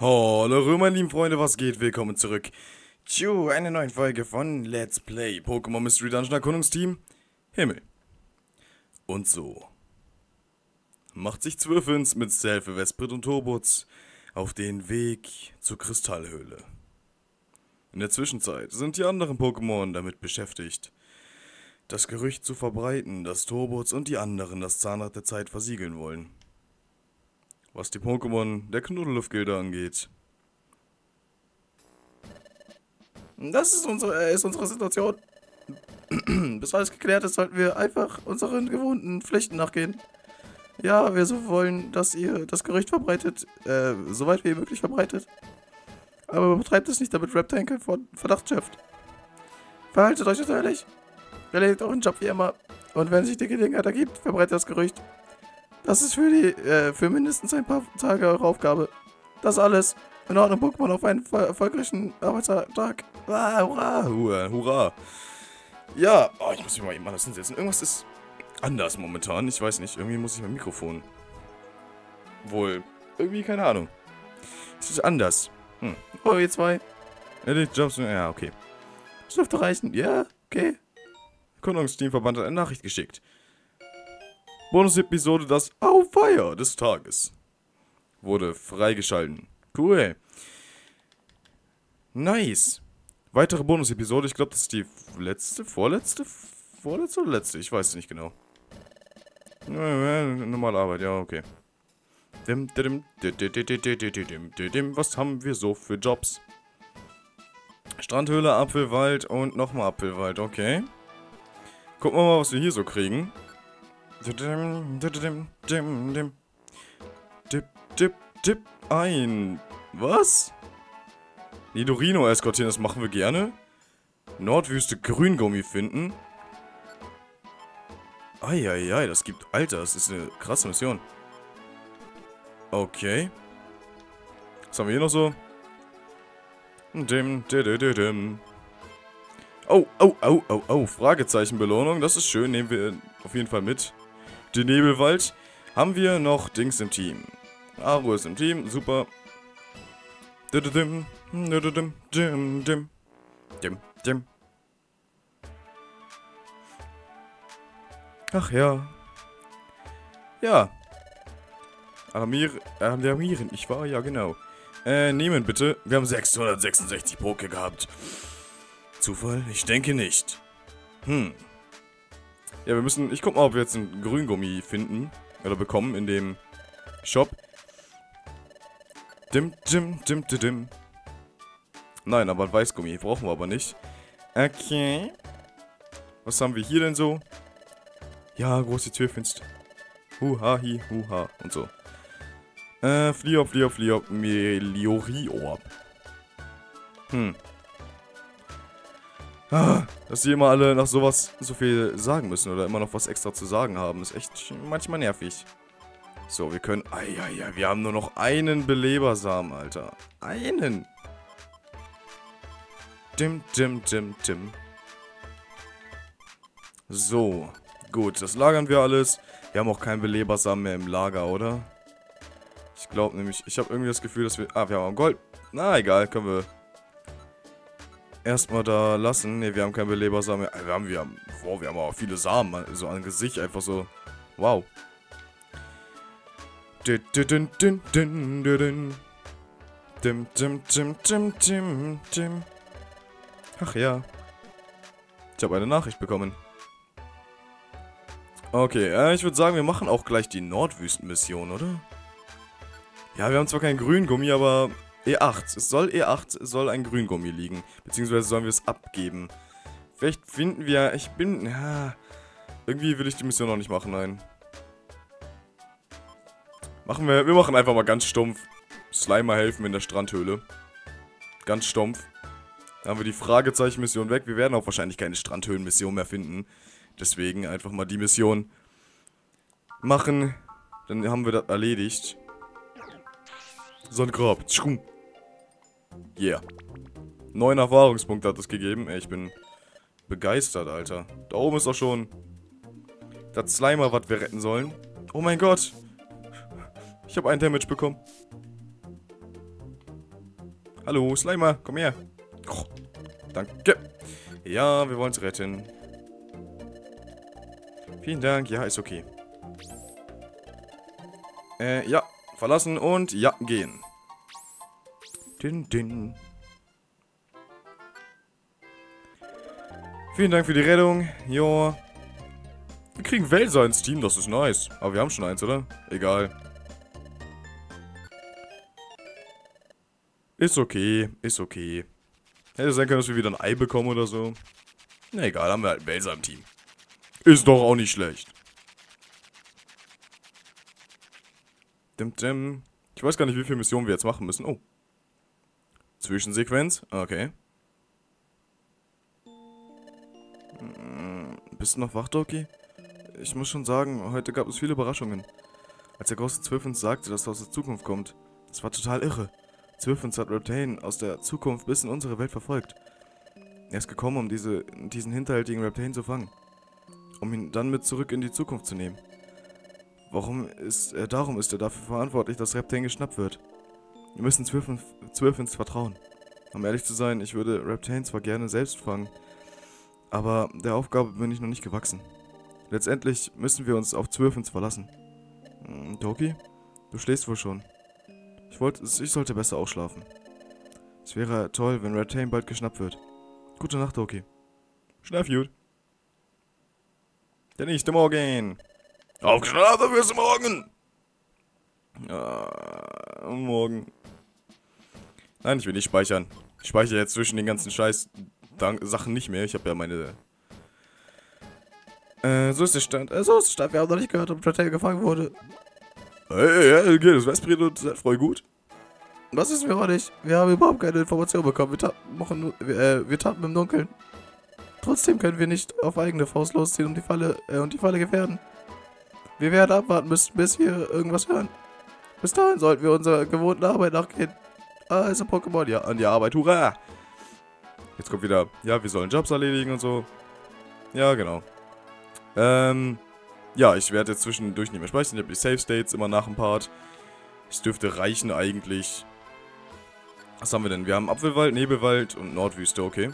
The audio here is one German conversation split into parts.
Hallo meine lieben Freunde, was geht? Willkommen zurück zu einer neuen Folge von Let's Play Pokémon Mystery Dungeon Erkundungsteam Himmel. Und so macht sich Zwürfins mit Selfie, Vesprit und Turbutz auf den Weg zur Kristallhöhle. In der Zwischenzeit sind die anderen Pokémon damit beschäftigt, das Gerücht zu verbreiten, dass Turbutz und die anderen das Zahnrad der Zeit versiegeln wollen was die Pokémon der Knuddelluftgilde angeht. Das ist unsere, äh, ist unsere Situation. Bis alles geklärt ist, sollten wir einfach unseren gewohnten Pflichten nachgehen. Ja, wir so wollen, dass ihr das Gerücht verbreitet, äh, soweit wie möglich verbreitet. Aber betreibt es nicht, damit Reptankel von Verdacht schöpft. Verhaltet euch natürlich. Erledigt euren Job wie immer. Und wenn sich die Gelegenheit ergibt, verbreitet das Gerücht. Das ist für die, äh, für mindestens ein paar Tage eure Aufgabe. Das alles. In Ordnung, Pokémon auf einen erfolgreichen Arbeitstag. Ah, hurra, hurra, hurra. Ja, oh, ich muss mich mal eben anders hinsetzen. Irgendwas ist anders momentan. Ich weiß nicht, irgendwie muss ich mein Mikrofon. Wohl, irgendwie, keine Ahnung. Es ist anders. Hm. Oh, ihr zwei. Edit Jumps, ja, okay. Das dürfte reichen. Ja, okay. Erkundungsteamverband hat eine Nachricht geschickt. Bonus-Episode Das Auffeier des Tages. Wurde freigeschalten. Cool. Nice. Weitere Bonus-Episode. Ich glaube, das ist die letzte, vorletzte, vorletzte oder letzte? Ich weiß es nicht genau. Normale Arbeit, ja, okay. Was haben wir so für Jobs? Strandhöhle, Apfelwald und nochmal Apfelwald, okay. Gucken wir mal, was wir hier so kriegen. Dip, dip, dip ein. Was? Nidorino eskortieren, das machen wir gerne. Nordwüste Grüngummi finden. Eieiei, das gibt... Alter, das ist eine krasse Mission. Okay. Was haben wir hier noch so? Dim, dim. Oh, oh, oh, oh, oh. Fragezeichenbelohnung. Das ist schön. Nehmen wir auf jeden Fall mit den Nebelwald, haben wir noch Dings im Team. Aru ist im Team, super. Ach ja. Ja. Alarmier, alarmieren, ich war, ja genau. Äh, nehmen bitte. Wir haben 666 Poke gehabt. Zufall? Ich denke nicht. Hm. Ja, wir müssen... Ich guck mal, ob wir jetzt einen Grüngummi finden. Oder bekommen in dem Shop. Dim, dim, dim, dim, dim. Nein, aber ein Weißgummi. Brauchen wir aber nicht. Okay. Was haben wir hier denn so? Ja, große Tür findest. Huha, hi, huha und so. Äh, Fliop, Fliop, Fliop, Melioriorb. Hm. Dass die immer alle nach sowas so viel sagen müssen oder immer noch was extra zu sagen haben, ist echt manchmal nervig. So, wir können... Eieiei, wir haben nur noch einen Belebersamen, Alter. Einen. Dim, dim, dim, dim. So, gut, das lagern wir alles. Wir haben auch keinen Belebersamen mehr im Lager, oder? Ich glaube nämlich, ich habe irgendwie das Gefühl, dass wir... Ah, wir haben Gold. Na, egal, können wir erstmal da lassen. Ne, wir haben keinen Belebersamen mehr. Wir haben, wir haben, wow, wir haben auch viele Samen. So an Gesicht einfach so. Wow. Ach ja. Ich habe eine Nachricht bekommen. Okay, äh, ich würde sagen, wir machen auch gleich die Nordwüstenmission, oder? Ja, wir haben zwar keinen Grüngummi, aber E8. Es soll E8, es soll ein Grüngummi liegen. Beziehungsweise sollen wir es abgeben. Vielleicht finden wir... Ich bin... Ja, irgendwie will ich die Mission noch nicht machen, nein. Machen wir... Wir machen einfach mal ganz stumpf. Slimer helfen in der Strandhöhle. Ganz stumpf. Dann haben wir die Fragezeichen-Mission weg. Wir werden auch wahrscheinlich keine Strandhöhlen-Mission mehr finden. Deswegen einfach mal die Mission machen. Dann haben wir das erledigt. So ein Grab. Tschum. Yeah. Neun Erfahrungspunkte hat es gegeben. Ey, ich bin begeistert, Alter. Da oben ist auch schon das Slimer, was wir retten sollen. Oh mein Gott. Ich habe einen Damage bekommen. Hallo, Slimer, komm her. Oh, danke. Ja, wir wollen es retten. Vielen Dank, ja, ist okay. Äh, ja, verlassen und ja, gehen. Din, din. Vielen Dank für die Rettung. Jo. Wir kriegen Welser ins Team, das ist nice. Aber wir haben schon eins, oder? Egal. Ist okay, ist okay. Hätte sein können, dass wir wieder ein Ei bekommen oder so. Na egal, haben wir halt Welser im Team. Ist doch auch nicht schlecht. Dim, dim. Ich weiß gar nicht, wie viele Missionen wir jetzt machen müssen. Oh. Zwischensequenz. Okay. Hm, bist du noch wach, Doki? Ich muss schon sagen, heute gab es viele Überraschungen. Als der große Zwölfens sagte, dass er aus der Zukunft kommt. Das war total irre. Zwölfens hat Reptane aus der Zukunft bis in unsere Welt verfolgt. Er ist gekommen, um diese, diesen hinterhältigen Reptane zu fangen. Um ihn dann mit zurück in die Zukunft zu nehmen. Warum ist er, darum ist er dafür verantwortlich, dass Reptane geschnappt wird. Wir müssen Zwölfens vertrauen. Um ehrlich zu sein, ich würde Reptane zwar gerne selbst fangen, aber der Aufgabe bin ich noch nicht gewachsen. Letztendlich müssen wir uns auf Zwölfens verlassen. Hm, Toki, du schläfst wohl schon. Ich wollte, ich sollte besser ausschlafen. Es wäre toll, wenn Reptane bald geschnappt wird. Gute Nacht, Toki. Schlaf gut. Der nächste Morgen. Aufgeschlafen du morgen. Ja, morgen. Nein, ich will nicht speichern. Ich speichere jetzt zwischen den ganzen Scheiß Sachen nicht mehr. Ich habe ja meine... Äh, so ist der Stand. Äh, so ist der Stand. Wir haben noch nicht gehört, ob Trottel gefangen wurde. Hey, hey, okay, das Westbrit und seid voll gut. Was ist mir auch nicht? Wir haben überhaupt keine Information bekommen. Wir, machen, wir, äh, wir taten im Dunkeln. Trotzdem können wir nicht auf eigene Faust losziehen und die Falle, äh, und die Falle gefährden. Wir werden abwarten müssen, bis wir irgendwas hören. Bis dahin sollten wir unserer gewohnten Arbeit nachgehen. Also Pokémon, ja, an die Arbeit, hurra! Jetzt kommt wieder, ja, wir sollen Jobs erledigen und so. Ja, genau. Ähm, ja, ich werde jetzt zwischendurch nicht mehr speichern. Ich habe die Save States immer nach dem Part. Es dürfte reichen eigentlich. Was haben wir denn? Wir haben Apfelwald, Nebelwald und Nordwüste, okay.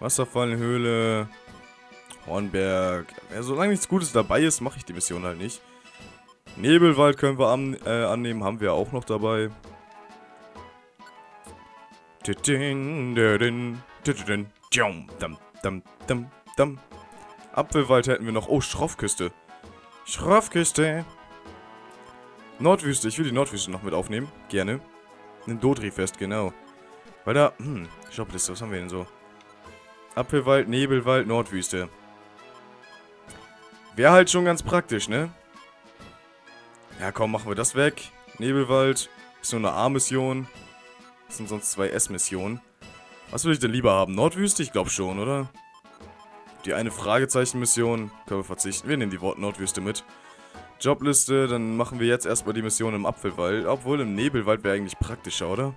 Wasserfallhöhle, Hornberg. Ja, solange nichts Gutes dabei ist, mache ich die Mission halt nicht. Nebelwald können wir an, äh, annehmen, haben wir auch noch dabei. Apfelwald hätten wir noch. Oh, Schroffküste. Schroffküste. Nordwüste. Ich will die Nordwüste noch mit aufnehmen. Gerne. Ein Dodri-Fest, genau. Weil da... Hm, Shop-Liste. Was haben wir denn so? Apfelwald, Nebelwald, Nordwüste. Wäre halt schon ganz praktisch, ne? Ja, komm, machen wir das weg. Nebelwald. Ist nur eine A-Mission. Das sind sonst zwei S-Missionen. Was würde ich denn lieber haben? Nordwüste? Ich glaube schon, oder? Die eine Fragezeichen-Mission können wir verzichten. Wir nehmen die Wort Nordwüste mit. Jobliste, dann machen wir jetzt erstmal die Mission im Apfelwald. Obwohl im Nebelwald wäre eigentlich praktischer, oder?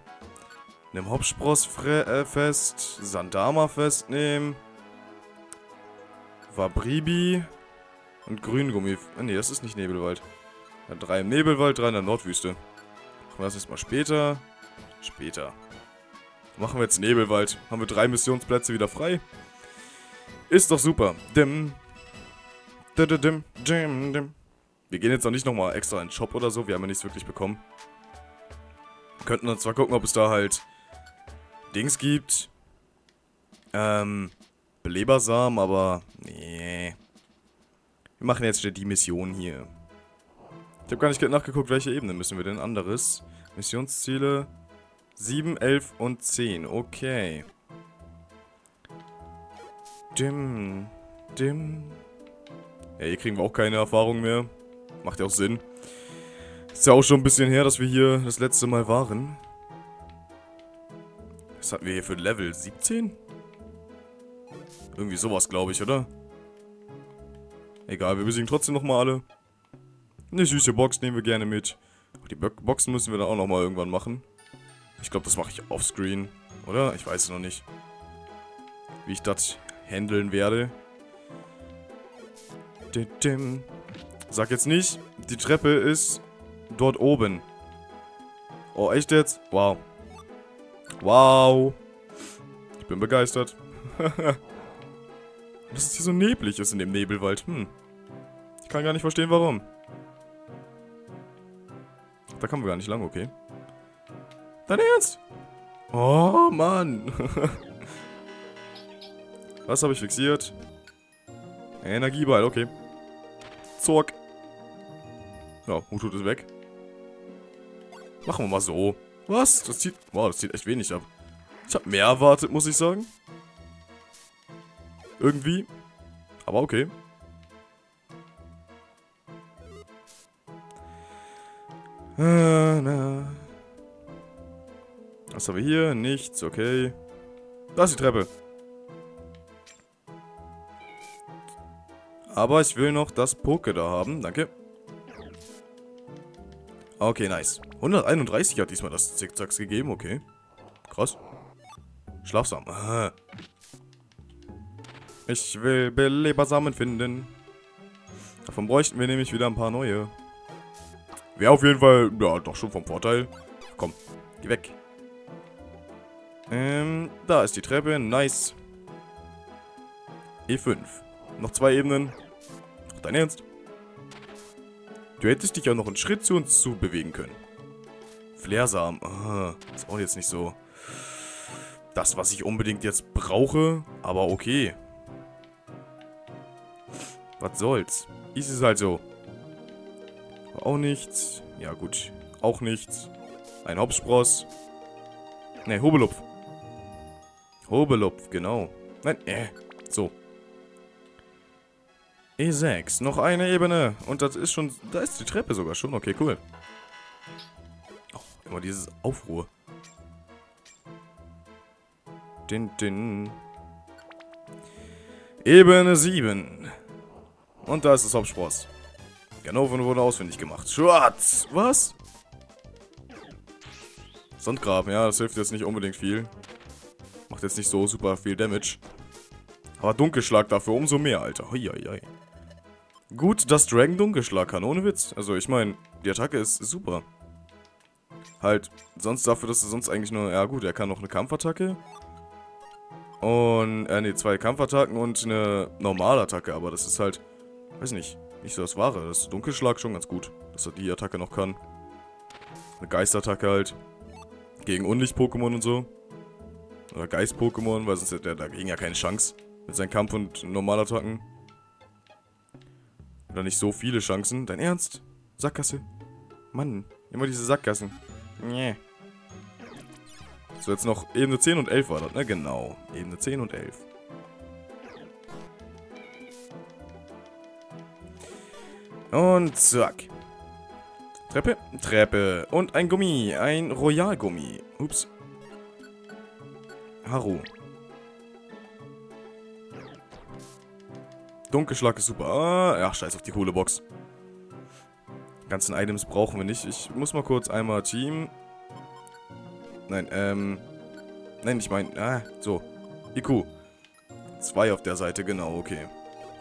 Nimm Hopspross äh, fest, Sandama festnehmen. Wabribi und Grüngummi. Ah, nee, das ist nicht Nebelwald. Ja, drei im Nebelwald, drei in der Nordwüste. Machen wir das jetzt mal später. Später. Machen wir jetzt Nebelwald. Haben wir drei Missionsplätze wieder frei. Ist doch super. Dim. Dim, dim, dim. Wir gehen jetzt auch nicht nochmal extra in den Shop oder so. Wir haben ja nichts wirklich bekommen. Wir könnten dann zwar gucken, ob es da halt Dings gibt. Ähm, Belebersamen, aber nee. Wir machen jetzt die Mission hier. Ich habe gar nicht nachgeguckt, welche Ebene müssen wir denn anderes. Missionsziele 7, 11 und 10. Okay. Dim. Dim. Ja, hier kriegen wir auch keine Erfahrung mehr. Macht ja auch Sinn. Ist ja auch schon ein bisschen her, dass wir hier das letzte Mal waren. Was hatten wir hier für Level? 17? Irgendwie sowas, glaube ich, oder? Egal, wir besiegen trotzdem nochmal alle. Eine süße Box nehmen wir gerne mit. Die Boxen müssen wir dann auch nochmal irgendwann machen. Ich glaube, das mache ich offscreen, oder? Ich weiß es noch nicht. Wie ich das handeln werde. Sag jetzt nicht, die Treppe ist dort oben. Oh, echt jetzt? Wow. Wow. Ich bin begeistert. Dass es hier so neblig ist in dem Nebelwald. Hm. Ich kann gar nicht verstehen, warum. Da kommen wir gar nicht lang, okay. Dein Ernst? Oh, Mann. Was habe ich fixiert? Energieball, okay. Zorg. Ja, Hutut ist weg. Machen wir mal so. Was? Das zieht... Wow, das zieht echt wenig ab. Ich habe mehr erwartet, muss ich sagen. Irgendwie. Aber okay. Äh, Was haben wir hier? Nichts, okay. Da ist die Treppe. Aber ich will noch das Poke da haben. Danke. Okay, nice. 131 hat diesmal das Zickzacks gegeben. Okay. Krass. Schlafsam. Ich will Belebersamen finden. Davon bräuchten wir nämlich wieder ein paar neue. Wäre auf jeden Fall, ja, doch schon vom Vorteil. Komm, geh weg. Ähm, da ist die Treppe. Nice. E5. Noch zwei Ebenen. Dein Ernst? Du hättest dich ja noch einen Schritt zu uns zu bewegen können. Flairsamen. Ah, ist auch jetzt nicht so das, was ich unbedingt jetzt brauche. Aber okay. Was soll's. Ist es halt so. Auch nichts. Ja gut. Auch nichts. Ein Hopspross. Ne, Hobelupf. Hobelupf, genau. Nein, äh. So. E6. Noch eine Ebene. Und das ist schon... Da ist die Treppe sogar schon. Okay, cool. Oh, immer dieses Aufruhr. Din, din. Ebene 7. Und da ist das Hauptspross. Ganoven wurde ausfindig gemacht. Schwarz! Was? Sandgraben, ja, das hilft jetzt nicht unbedingt viel. Macht jetzt nicht so super viel Damage. Aber Dunkelschlag dafür umso mehr, Alter. Hoi, hoi, hoi. Gut, dass Dragon Dunkelschlag kann, ohne Witz. Also, ich meine, die Attacke ist super. Halt, sonst dafür, dass er sonst eigentlich nur... Ja gut, er kann noch eine Kampfattacke. Und, äh, nee, zwei Kampfattacken und eine Normalattacke. Aber das ist halt Weiß nicht. Nicht so das Wahre. Das Dunkelschlag schon ganz gut. Dass er die Attacke noch kann. Eine Geistattacke halt. Gegen Unlicht-Pokémon und so. Oder Geist-Pokémon, weil sonst hätte er dagegen ja keine Chance. Mit seinen Kampf- und Normalattacken. Oder nicht so viele Chancen. Dein Ernst? Sackgasse? Mann, immer diese Sackgassen. Nee. So, jetzt noch Ebene 10 und 11 war das, ne? Genau. Ebene 10 und 11. Und zack. Treppe, Treppe. Und ein Gummi. Ein Royalgummi. Ups. Haru. Dunkelschlag ist super. Ah, ach, scheiß auf die coole Box. Ganzen Items brauchen wir nicht. Ich muss mal kurz einmal Team. Nein, ähm. Nein, ich meine. Ah, so. IQ. Zwei auf der Seite, genau, okay.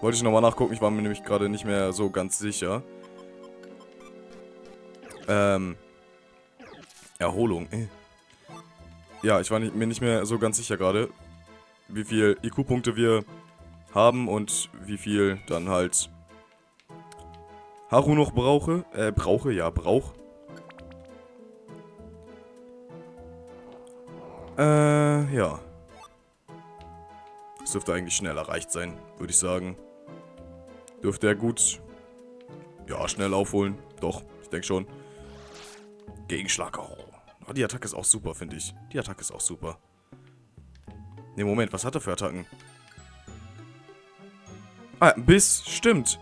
Wollte ich nochmal nachgucken, ich war mir nämlich gerade nicht mehr so ganz sicher. Ähm. Erholung. Äh. Ja, ich war nicht, mir nicht mehr so ganz sicher gerade, wie viel IQ-Punkte wir haben und wie viel dann halt Haru noch brauche. Äh, brauche, ja, brauch. Äh, ja. Das dürfte eigentlich schnell erreicht sein, würde ich sagen. Dürfte er gut, ja, schnell aufholen. Doch, ich denke schon. Gegenschlag. Oh. Oh, die Attacke ist auch super, finde ich. Die Attacke ist auch super. Ne, Moment, was hat er für Attacken? Ah, Biss, stimmt.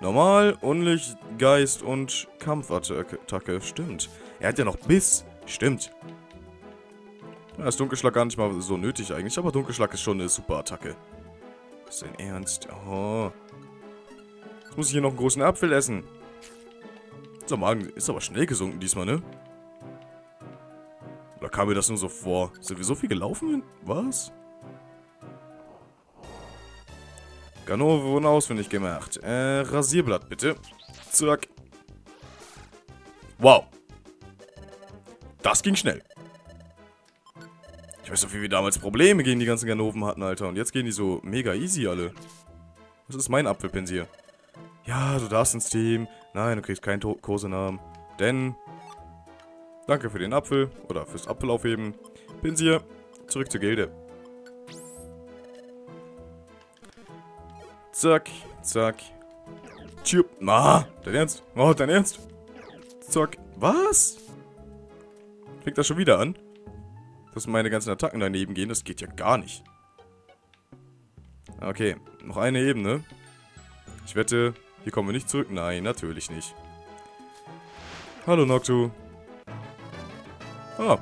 Normal, Unlicht, Geist und Kampfattacke, stimmt. Er hat ja noch Biss, stimmt. Ja, ist Dunkelschlag gar nicht mal so nötig eigentlich, aber Dunkelschlag ist schon eine super Attacke. Ist dein Ernst? Oh. Jetzt muss ich hier noch einen großen Apfel essen. Unser Magen ist aber schnell gesunken diesmal, ne? Oder kam mir das nur so vor? Sind wir so viel gelaufen? Was? Ganove wurden ausfindig gemacht. Äh, Rasierblatt bitte. Zack. Wow. Das ging schnell. Ich weiß noch, wie wir damals Probleme gegen die ganzen Ganoven hatten, Alter. Und jetzt gehen die so mega easy alle. Was ist mein Apfelpinsel? Ja, du darfst ins Team. Nein, du kriegst keinen Kosenamen. Denn... Danke für den Apfel. Oder fürs Apfel aufheben. Pinsir, zurück zur Gilde. Zack, zack. Tschüpp. Ah, dein Ernst? Oh, dein Ernst? Zack. Was? Fängt das schon wieder an? Dass meine ganzen Attacken daneben gehen, das geht ja gar nicht. Okay, noch eine Ebene. Ich wette, hier kommen wir nicht zurück. Nein, natürlich nicht. Hallo Noctu. Ah.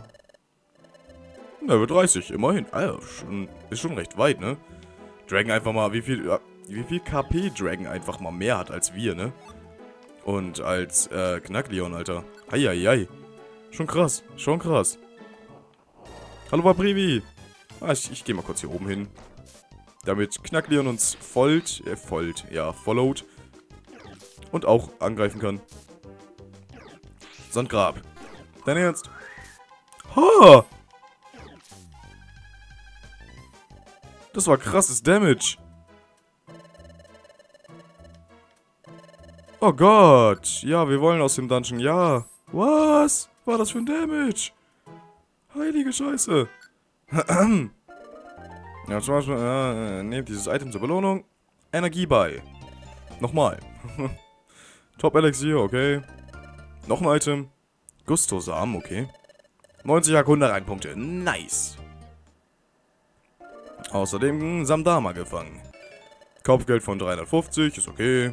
Level 30, immerhin. Alter, schon, ist schon recht weit, ne? Dragon einfach mal, wie viel, wie viel KP Dragon einfach mal mehr hat als wir, ne? Und als, äh, Knackleon, Alter. Eieiei. Schon krass, schon krass. Hallo Babrivi. Ah, ich, ich gehe mal kurz hier oben hin. Damit Knackleon uns folgt, äh, folgt, ja, followed. Und auch angreifen kann. Sandgrab. Dein Ernst? Ha! Das war krasses Damage. Oh Gott. Ja, wir wollen aus dem Dungeon. Ja. Was? War das für ein Damage? Heilige Scheiße. ja, zum Beispiel, äh, nehmt dieses Item zur Belohnung. Energie bei. Nochmal. Top Elixier, okay. Noch ein Item. Gusto-Samen, okay. 90 Erkundereipunkte. Nice. Außerdem Samdama gefangen. Kopfgeld von 350, ist okay.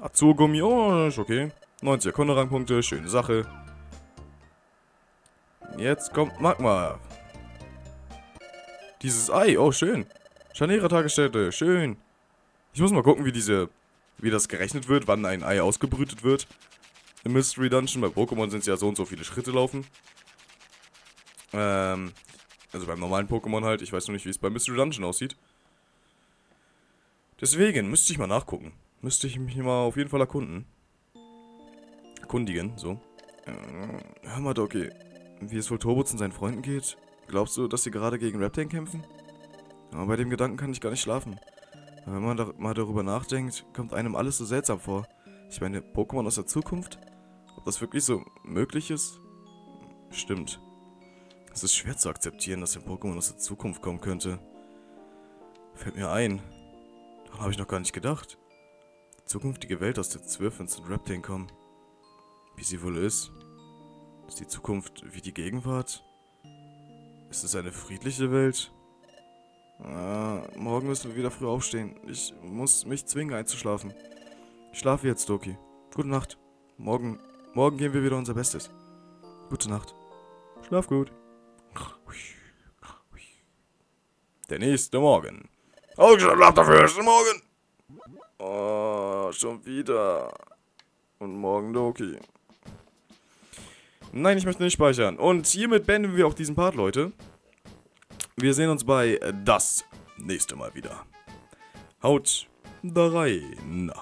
Azurgummi, oh, ist okay. 90 Erkunderangpunkte, schöne Sache. Jetzt kommt Magma. Dieses Ei, oh schön. Scharnierer Tagesstätte, schön. Ich muss mal gucken, wie diese, wie das gerechnet wird, wann ein Ei ausgebrütet wird. Im Mystery Dungeon, bei Pokémon sind es ja so und so viele Schritte laufen. Ähm, also beim normalen Pokémon halt. Ich weiß noch nicht, wie es beim Mystery Dungeon aussieht. Deswegen müsste ich mal nachgucken. Müsste ich mich mal auf jeden Fall erkunden. Erkundigen, so. Äh, hör mal, Doki. Wie es wohl Turbuz und seinen Freunden geht? Glaubst du, dass sie gerade gegen Reptane kämpfen? Aber bei dem Gedanken kann ich gar nicht schlafen. Wenn man da mal darüber nachdenkt, kommt einem alles so seltsam vor. Ich meine, Pokémon aus der Zukunft? Ob das wirklich so möglich ist? Stimmt. Es ist schwer zu akzeptieren, dass ein Pokémon aus der Zukunft kommen könnte. Fällt mir ein. Daran habe ich noch gar nicht gedacht. Die zukünftige Welt aus der Zwölfens und Reptane kommen. Wie sie wohl ist. Ist die Zukunft wie die Gegenwart? Ist es eine friedliche Welt? Ah, morgen müssen wir wieder früh aufstehen. Ich muss mich zwingen einzuschlafen. Ich schlafe jetzt, Doki. Gute Nacht. Morgen, morgen geben wir wieder unser Bestes. Gute Nacht. Schlaf gut. Der nächste Morgen. Oh, ich schlaf dafür erst morgen. Oh, schon wieder. Und morgen Doki. Nein, ich möchte nicht speichern. Und hiermit beenden wir auch diesen Part, Leute. Wir sehen uns bei das nächste Mal wieder. Haut da rein.